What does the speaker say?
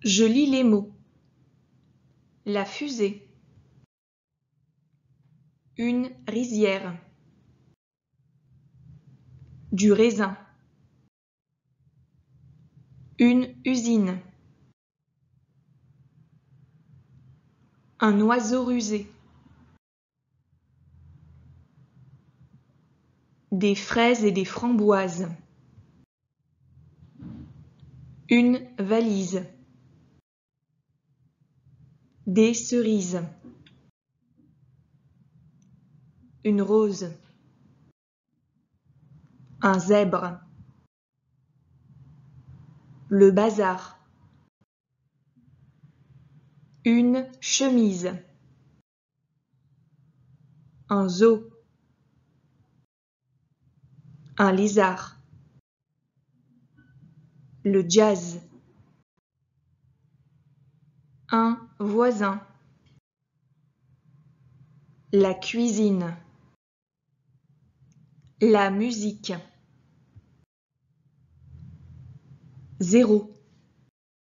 Je lis les mots. La fusée. Une rizière. Du raisin. Une usine. Un oiseau rusé. Des fraises et des framboises. Une valise. Des cerises. Une rose. Un zèbre. Le bazar. Une chemise. Un zoo. Un lézard. Le jazz. Voisin. La cuisine. La musique. Zéro.